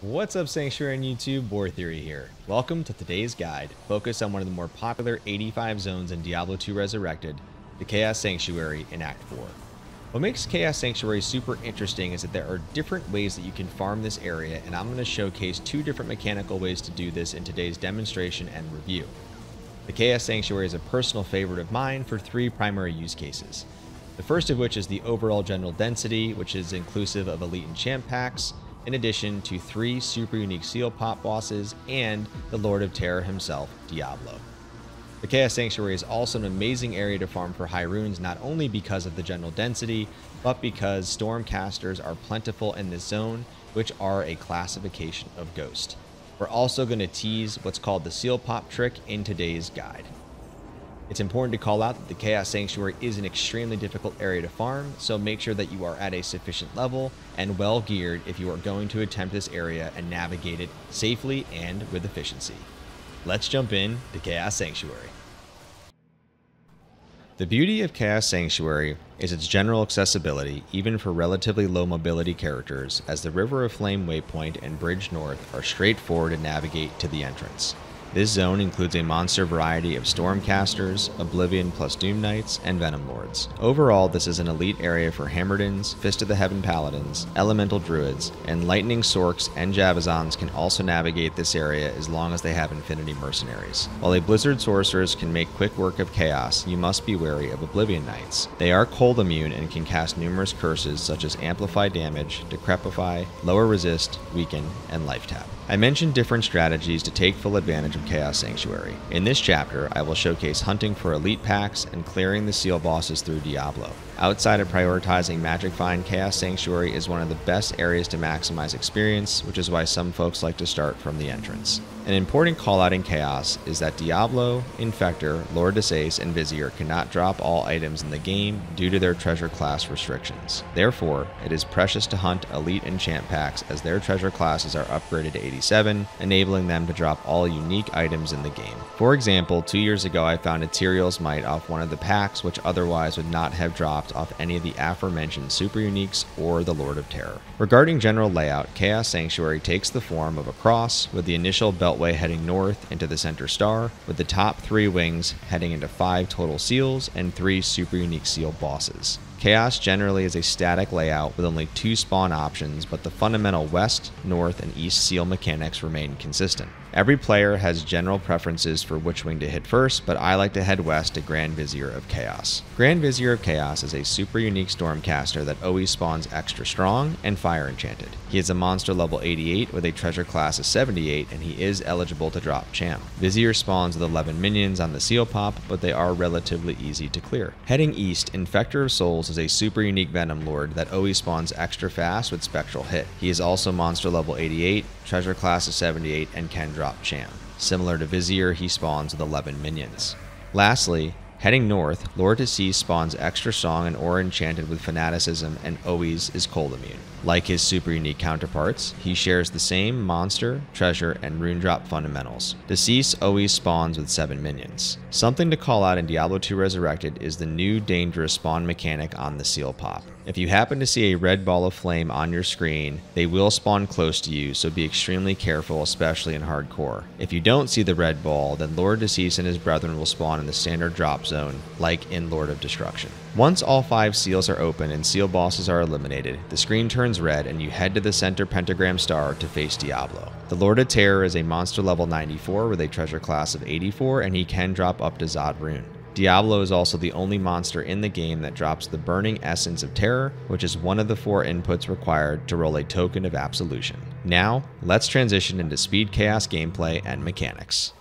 What's up Sanctuary on YouTube, War Theory here. Welcome to today's guide, focused on one of the more popular 85 zones in Diablo 2 Resurrected, the Chaos Sanctuary in Act 4. What makes Chaos Sanctuary super interesting is that there are different ways that you can farm this area, and I'm going to showcase two different mechanical ways to do this in today's demonstration and review. The Chaos Sanctuary is a personal favorite of mine for three primary use cases. The first of which is the overall general density, which is inclusive of elite enchant packs, in addition to three super unique seal pop bosses and the Lord of Terror himself, Diablo. The Chaos Sanctuary is also an amazing area to farm for high runes, not only because of the general density, but because Stormcasters are plentiful in this zone, which are a classification of Ghost. We're also going to tease what's called the Seal Pop trick in today's guide. It's important to call out that the Chaos Sanctuary is an extremely difficult area to farm, so make sure that you are at a sufficient level and well geared if you are going to attempt this area and navigate it safely and with efficiency. Let's jump in to Chaos Sanctuary. The beauty of Chaos Sanctuary is its general accessibility, even for relatively low mobility characters, as the River of Flame waypoint and Bridge North are straightforward to navigate to the entrance. This zone includes a monster variety of Stormcasters, Oblivion plus Doom Knights, and Venom Lords. Overall, this is an elite area for Hammerdins, Fist of the Heaven Paladins, Elemental Druids, and Lightning Sorks and Javazons can also navigate this area as long as they have Infinity Mercenaries. While a Blizzard Sorceress can make quick work of Chaos, you must be wary of Oblivion Knights. They are cold immune and can cast numerous curses such as Amplify Damage, Decrepify, Lower Resist, Weaken, and Life Tap. I mentioned different strategies to take full advantage Chaos Sanctuary. In this chapter, I will showcase hunting for elite packs and clearing the seal bosses through Diablo. Outside of prioritizing Magic Find, Chaos Sanctuary is one of the best areas to maximize experience, which is why some folks like to start from the entrance. An important callout in Chaos is that Diablo, Infector, Lord De Seis, and Vizier cannot drop all items in the game due to their treasure class restrictions. Therefore, it is precious to hunt elite enchant packs as their treasure classes are upgraded to 87, enabling them to drop all unique items in the game. For example, two years ago I found Ethereal's Might off one of the packs which otherwise would not have dropped off any of the aforementioned super uniques or the Lord of Terror. Regarding general layout, Chaos Sanctuary takes the form of a cross with the initial belt beltway heading north into the center star, with the top three wings heading into five total seals and three super unique seal bosses. Chaos generally is a static layout with only two spawn options, but the fundamental west, north, and east seal mechanics remain consistent. Every player has general preferences for which wing to hit first, but I like to head west to Grand Vizier of Chaos. Grand Vizier of Chaos is a super unique Stormcaster that always spawns extra strong and fire enchanted. He is a monster level 88 with a treasure class of 78, and he is eligible to drop Cham. Vizier spawns with 11 minions on the seal pop, but they are relatively easy to clear. Heading east, Infector of Souls is a super unique Venom Lord that always spawns extra fast with Spectral Hit. He is also monster level 88, treasure class of 78, and can drop Cham. Similar to Vizier, he spawns with 11 minions. Lastly, Heading north, Lord De Seis spawns extra strong and aura enchanted with fanaticism and always is cold immune. Like his super unique counterparts, he shares the same monster, treasure, and rune drop fundamentals. De Seis always spawns with 7 minions. Something to call out in Diablo 2 Resurrected is the new dangerous spawn mechanic on the seal pop. If you happen to see a red ball of flame on your screen, they will spawn close to you, so be extremely careful, especially in hardcore. If you don't see the red ball, then Lord De Seis and his brethren will spawn in the standard drop zone, like in Lord of Destruction. Once all five seals are open and seal bosses are eliminated, the screen turns red and you head to the center pentagram star to face Diablo. The Lord of Terror is a monster level 94 with a treasure class of 84 and he can drop up to Zod Rune. Diablo is also the only monster in the game that drops the Burning Essence of Terror, which is one of the four inputs required to roll a token of absolution. Now, let's transition into Speed Chaos gameplay and mechanics.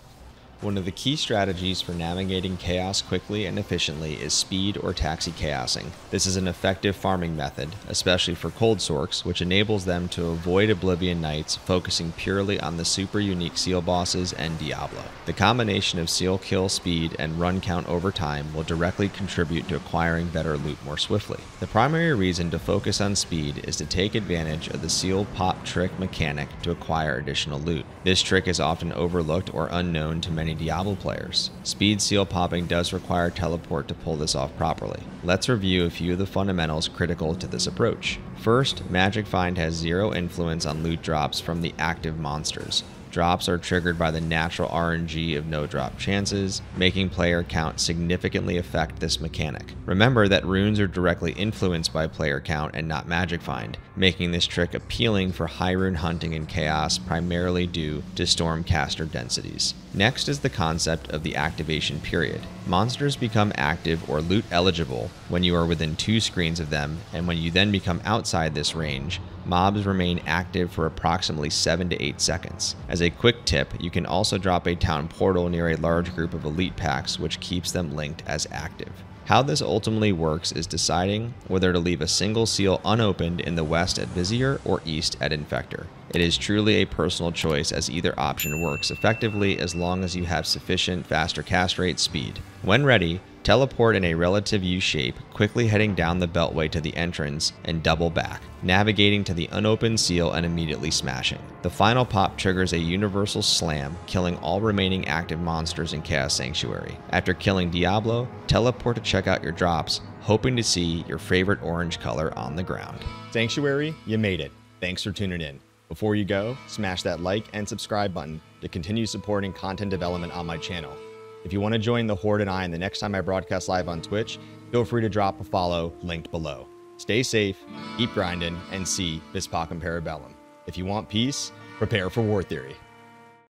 One of the key strategies for navigating chaos quickly and efficiently is speed or taxi chaosing. This is an effective farming method, especially for cold sorks, which enables them to avoid Oblivion Knights, focusing purely on the super unique seal bosses and Diablo. The combination of seal kill speed and run count over time will directly contribute to acquiring better loot more swiftly. The primary reason to focus on speed is to take advantage of the seal pop trick mechanic to acquire additional loot. This trick is often overlooked or unknown to many Diablo players. Speed seal popping does require teleport to pull this off properly. Let's review a few of the fundamentals critical to this approach. First, Magic Find has zero influence on loot drops from the active monsters. Drops are triggered by the natural RNG of no drop chances, making player count significantly affect this mechanic. Remember that runes are directly influenced by player count and not magic find, making this trick appealing for high rune hunting in chaos primarily due to stormcaster densities. Next is the concept of the activation period. Monsters become active or loot eligible when you are within two screens of them, and when you then become outside this range, mobs remain active for approximately 7 to 8 seconds. As a quick tip, you can also drop a town portal near a large group of elite packs which keeps them linked as active. How this ultimately works is deciding whether to leave a single seal unopened in the west at Vizier or east at Infector. It is truly a personal choice as either option works effectively as long as you have sufficient faster cast rate speed. When ready, teleport in a relative U shape, quickly heading down the beltway to the entrance and double back, navigating to the unopened seal and immediately smashing. The final pop triggers a universal slam, killing all remaining active monsters in Chaos Sanctuary. After killing Diablo, teleport to check out your drops, hoping to see your favorite orange color on the ground. Sanctuary, you made it. Thanks for tuning in. Before you go, smash that like and subscribe button to continue supporting content development on my channel. If you want to join the Horde and I and the next time I broadcast live on Twitch, feel free to drop a follow linked below. Stay safe, keep grinding, and see Vispacem Parabellum. If you want peace, prepare for War Theory.